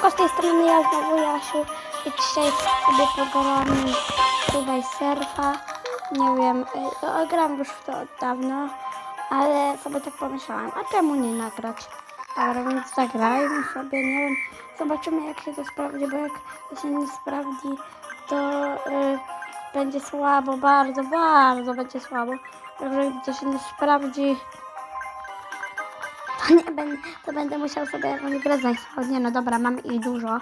Siemanko, z tej strony ja znowu Jasiu i dzisiaj sobie pogramy tutaj surfa. Nie wiem, y, gram już w to od dawna, ale sobie tak pomyślałam, a czemu nie nagrać? Dobra, więc zagrajmy sobie, nie wiem, zobaczymy jak się to sprawdzi, bo jak to się nie sprawdzi, to y, będzie słabo, bardzo, bardzo będzie słabo. Także gdy to się nie sprawdzi, nie będę, to będę musiał sobie jakąś grę zainstalować. Nie no dobra, mam ich dużo.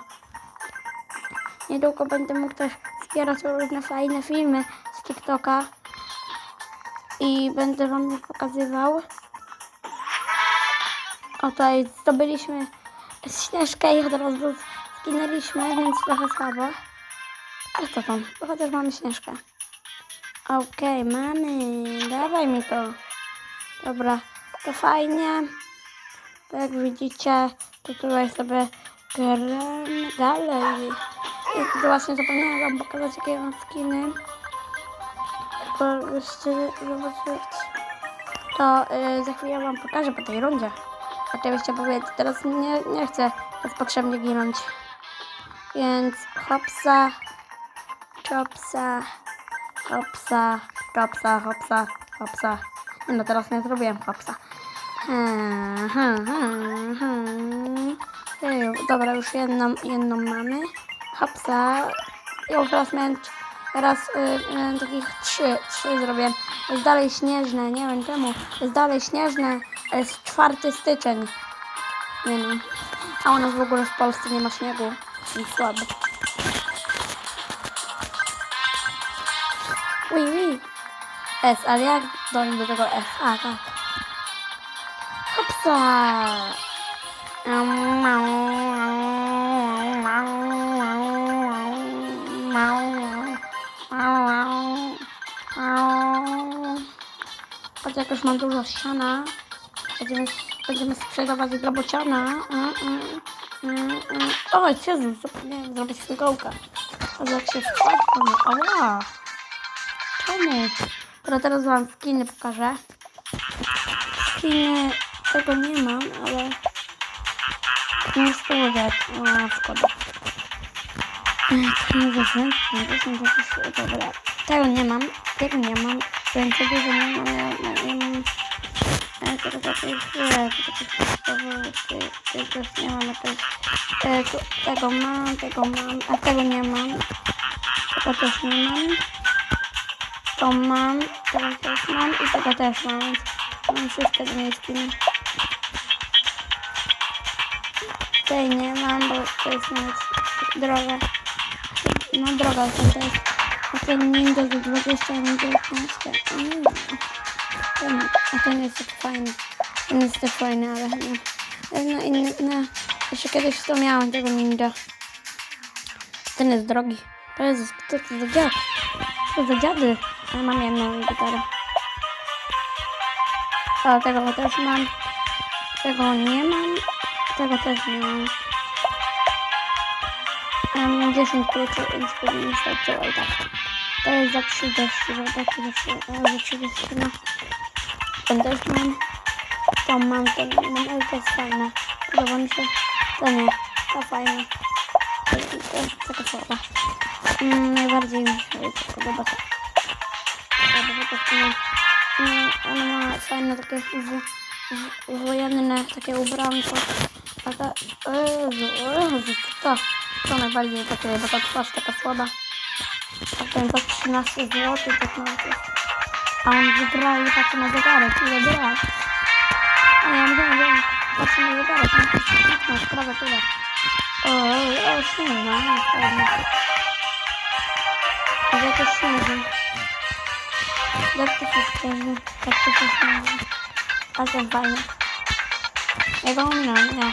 Niedługo będę mógł też wspierać różne fajne filmy z TikToka. I będę wam je pokazywał. O tutaj zdobyliśmy śnieżkę i od razu zginęliśmy, więc trochę słabo. Ale co tam? Bo chociaż mamy śnieżkę. Okej, mamy. Dawaj mi to. Dobra, to fajnie. Tak jak widzicie, to tutaj sobie gramy dalej. I właśnie zapomniałam wam pokazać jakie mam skiny. Bo jeszcze zobaczyć. To yy, za chwilę wam pokażę po tej rundzie. Oczywiście powiedzieć, teraz nie, nie chcę bezpotrzebnie ginąć. Więc hopsa, chopsa, hopsa, chopsa, hopsa, hopsa. No, teraz nie zrobiłem hopsa. Dobra, już jedną, jedną mamy. Hopsa. Ja już teraz miałem, teraz y, takich trzy, trzy zrobiłem. Jest dalej śnieżne, nie wiem czemu. Jest dalej śnieżne, jest czwarty styczeń. Nie no. A u nas w ogóle w Polsce nie ma śniegu. I słabo. Ui, ui. S, ale jak dojść do tego S? A, tak. Hopsa! Patrz, jak już mam dużo siana. Będziemy, będziemy sprzedawać dla bociana. Mm, mm, mm, mm. O, Jezus, zapomniałem zrobić śmigałkę. Patrz, jak się wpadło. Ała! Czemu? Dobra, teraz wam skiny pokażę. Skiny tego nie mam, ale nie spróbuję. O, szkoda. Nie wiem, nie wiem, dobra. Tego nie mam, tego nie mam, więc tego nie mam, ale ja mam e, tego takiej tego nie mam, e, tu- tego mam, tego mam, a tego nie mam, tego też nie mam, to mam, tego też mam i tego też mam, więc mam wszystkie miejsciny. Tej nie mam, bo to jest nawet droga. No droga to jest. A ten ninja za 20 a 19. Mm. Ten, a ten jest tak fajny. Ten jest tak fajny, ale no. Ale no inny, no. Jeszcze kiedyś to miałem tego ninja. Ten jest drogi. To jest, co to za dziad? Co za dziady? Ale mam jedną gitarę. A tego też mam. Tego nie mam. Tego też nie mam. A mam 10 kluczy, więc powinien starczyło i tak. To jest za 30, że tak za 30, za 30 no. Ten też mam. To mam, nie mam, ale to jest fajne. Podoba mi się. To nie, to fajne. To, jest taka słaba. Mm, najbardziej mi się podoba to. Podoba to fajne. Mm, ona ma fajne takie w, wojenne takie ubranko. A ta... Jezu, Jezu, to, to najbardziej takie, bo ta twarz taka słaba. A ten za 13 zł, tak nawet jest. A on wygra i patrzy na zegarek, ile gra. A ja wiem, wiem, patrzę na zegarek, no to jest na sprawę tyle. O, o, o, śnieżna, no, fajnie. A jak to śnieżny? Jak to się śnieżny? Jak to się śnieżny? A ten fajny. Ja go ominąłem, nie.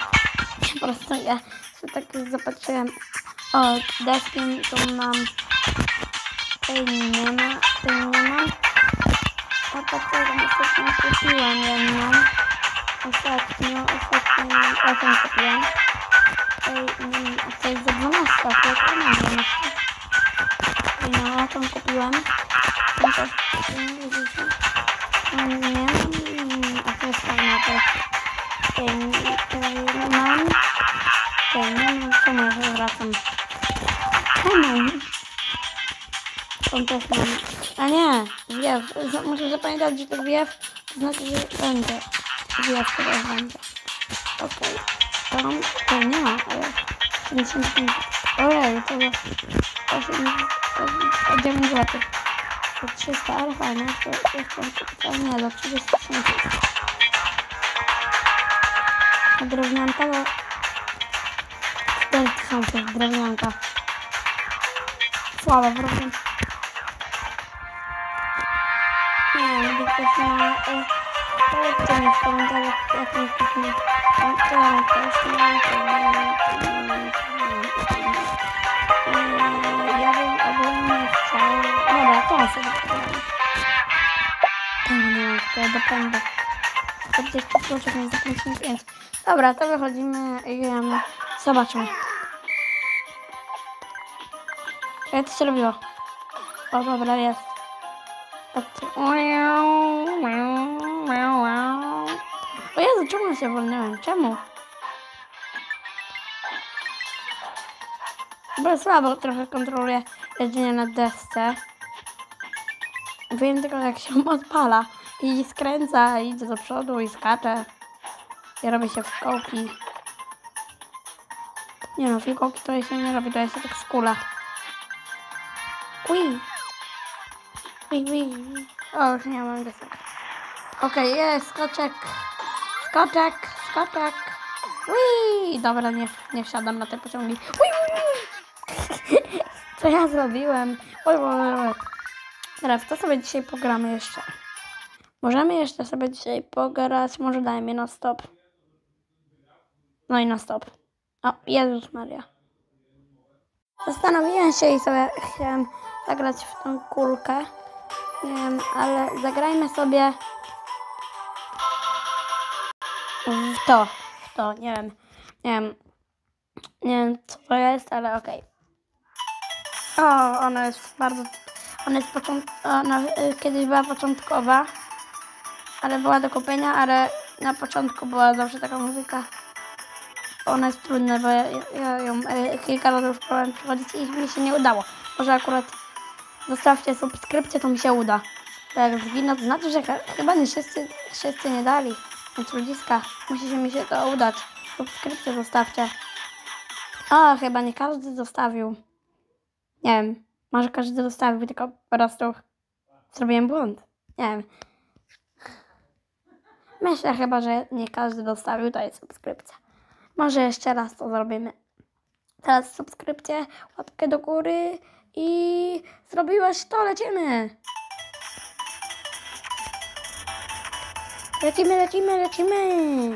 Po prostu ja się tak zobaczyłem. O, deskiem tu mam. Tej nie ma, tej nie mam. A to tego ostatnio kupiłam jedną. Ostatnio, ostatnio, osiem kupiłam. Tej nie mam, to jest za 12, to nie mam 12. Tej no, tą kupiłam. Tą też kupiłam, widzicie. Nie a to jest fajne, to nie mam. Tej nie mam. czemu ja się zwracam? Czemu? On też mam. A nie, wiew. Muszę zapamiętać, że to wiew to znaczy, że będzie. Wiew też będzie. Okej. Tam to nie ma, ale 75. Ojej, to jest 8, 9 zł. To 300, ale fajne. To jeszcze to nie, do 30 tysięcy. A drewnianka to 4 tysiące drewnianka. Słaba, prawda? Nie wiem, ktoś ma... e, Powiedzcie mi w komentarzach, jaką ktoś ma... To ja też mam, to nie mam, Ja bym ogólnie chciał... Dobra, to on sobie pogadam. Tego nie mam, to ja dopędzę. 40 kluczek nie zakończymy więc. Dobra, to wychodzimy i gramy. Zobaczmy. Jak to się robiło? O, dobra, jest. Patrzcie. O Jezu, czemu się wolnąłem? Czemu? Bo słabo trochę kontroluję jeżdżenie na desce. Wiem tylko, jak się odpala i skręca, i idzie do przodu i skacze. I robi się w kołki. Nie no, fikołki to się nie robi, to się tak skula. Ui. Ui, ui. O, już nie mam desek. Okej, jest, skoczek. Skoczek, skoczek. Ui. Dobra, nie, nie wsiadam na te pociągi. Ui, ui, ui. Co ja zrobiłem? Oj, oj, oj. Dobra, w to sobie dzisiaj pogramy jeszcze. Możemy jeszcze sobie dzisiaj pograć. Może dajmy na stop. No i na stop. O, Jezus Maria. Zastanowiłem się i sobie chciałem zagrać w tą kulkę. Nie wiem, ale zagrajmy sobie w to. W to, nie wiem. Nie wiem. Nie wiem, co to jest, ale okej. O, ona jest bardzo. Ona jest począt... Ona y, kiedyś była początkowa, ale była do kupienia, ale na początku była zawsze taka muzyka. Ona jest trudna, bo ja, ją y, kilka razy już próbowałem przechodzić i mi się nie udało. Może akurat zostawcie subskrypcję, to mi się uda. Bo jak zginę, to znaczy, że ch- chyba nie wszyscy, wszyscy nie dali. Więc ludziska, musi się mi się to udać. Subskrypcję zostawcie. O, chyba nie każdy zostawił. Nie wiem, może każdy zostawił, tylko po prostu zrobiłem błąd. Nie wiem. Myślę chyba, że nie każdy dostawił, to jest subskrypcja. Może jeszcze raz to zrobimy. Teraz subskrypcję, łapkę do góry i zrobiłaś to, lecimy. Lecimy, lecimy, lecimy.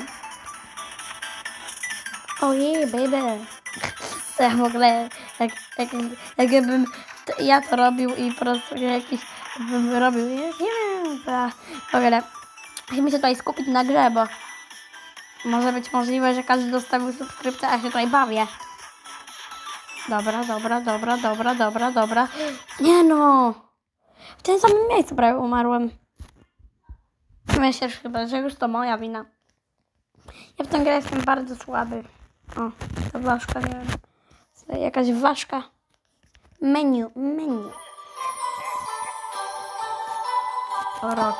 Ojej, baby. To ja w ogóle, jak, jak, jak jakbym ja to robił i po prostu jakiś bym robił, nie wiem, to ja w ogóle musimy się tutaj skupić na grze, bo może być możliwe, że każdy dostawił subskrypcję, a się tutaj bawię. Dobra, dobra, dobra, dobra, dobra, dobra. Nie no! W tym samym miejscu prawie umarłem. Myślę chyba, że już to moja wina. Ja w tę grę jestem bardzo słaby. O, to ważka, nie wiem. Jakaś ważka. Menu, menu. O, rok.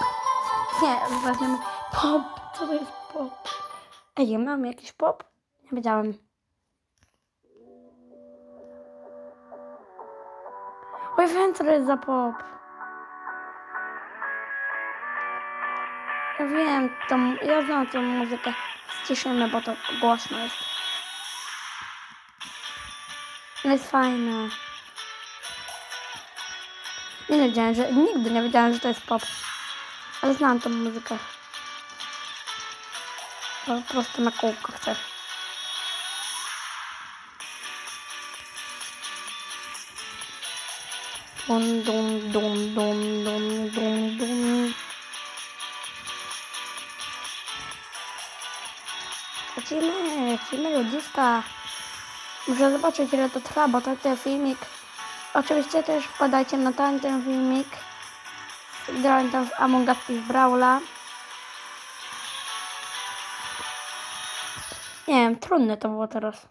Nie, weźmiemy pop. Co to jest pop? Ej, ja mam jakiś pop? Nie wiedziałem. Oj, wiem, co to jest za pop. Ja wiem, tą, ja znam tą muzykę. Ściszymy, bo to głośno jest. No jest fajne. Nie wiedziałem, że nigdy nie wiedziałem, że to jest pop. Ale znam tą muzykę. Po prostu na kółko chcę. Dum, dum, dum, dum, dum, dum, dum. Lecimy, lecimy ludziska. Muszę zobaczyć ile to trwa, bo to ten filmik. Oczywiście też wpadajcie na ten filmik. Grałem tam w Among Us i w Brawla. Nie wiem, trudne to było teraz.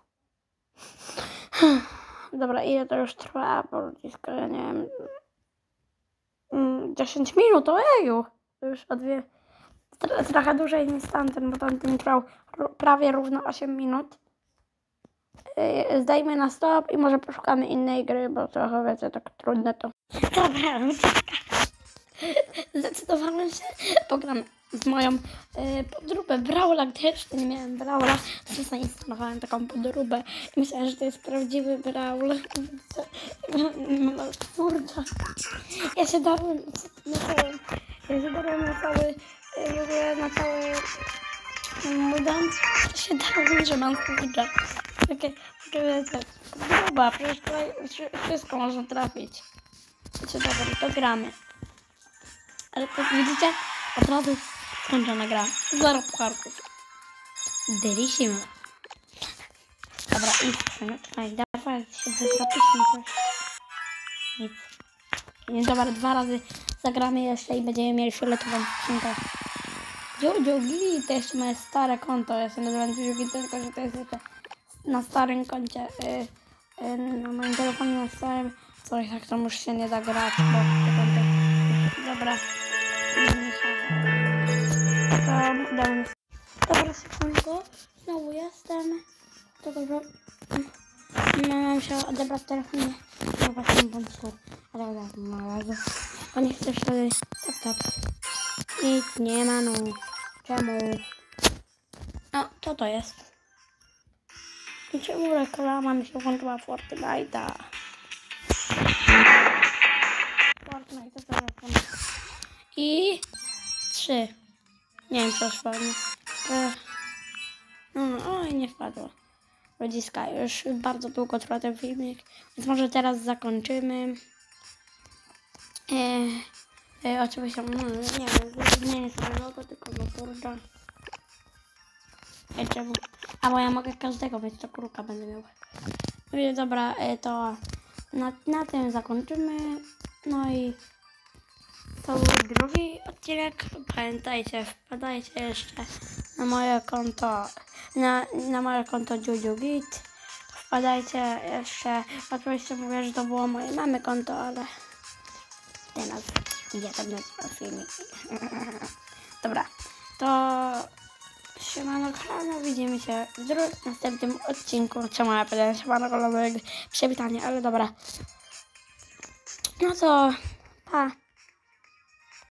Dobra, ile to już trwa? Bo blisko, ja nie wiem. mm, 10 minut, ojeju. To już o dwie. tro- Trochę dłużej niż tamten, bo tamten trwał prawie równo 8 minut. Yy, Zdajmy na stop i może poszukamy innej gry, bo trochę wiecie, tak trudne to. Dobra, zdecydowałem się, pogram z moją y, podróbę Brawla, gdy jeszcze nie miałem Brawla, to zainstalowałem taką podróbę i myślałem, że to jest prawdziwy Brawl. No kurczę. Ja się darłem na cały, ja się darłem na cały, ogóle na cały ja się darłem, że mam kurczę. Takie, wiecie, próba, przecież tutaj wszy- wszystko można trafić. Wiecie, dobra, to gramy. Ale to widzicie? Od razu skończona gra. Zero pucharków. Delissimo. Dobra, idź Przemyk. Dawaj się zapismy coś. Nic. Nie, dobra, dwa razy zagramy jeszcze i będziemy mieli fioletową skrzynkę. Jojo Gili to jeszcze moje stare konto. Ja się nazywam Jojo Gili, tylko że to jest jeszcze na starym koncie. Y, y, na moim telefonie na starym. Coś tak to już się nie da grać, bo to konto. Dobra. To dam. Dobra, sekundkę. Znowu jestem. To dobrze. Mam się odebrać telefon. No właśnie, bądź tu. Ale dobra, małego. Bo nie chcesz wtedy. Tap, tap. Nic nie ma, no. Czemu? No, co to jest? I Czemu reklama mi się włączyła Fortnite'a? Fortnite to reklama. I trzy. Nie wiem, spadło. E, No, oj, nie wpadło. Rodziska, już bardzo długo trwa ten filmik, więc może teraz zakończymy. E, e, oczywiście, no, nie wiem, zmienię sobie logo, tylko no kurde. E, czemu? A bo ja mogę każdego mieć, to kruka będę miał. No dobra, e, to na, na tym zakończymy. No i to był drugi odcinek. Pamiętajcie, wpadajcie jeszcze na moje konto, na, na moje konto JujuGit. Wpadajcie jeszcze, oczywiście mówię, że to było moje mamy konto, ale teraz ja tam nazywam filmik. Dobra, to siemano kolano, widzimy się w drugim, następnym odcinku. Czemu ja powiedziałem siemano kolano, przywitanie, ale dobra. No to, pa.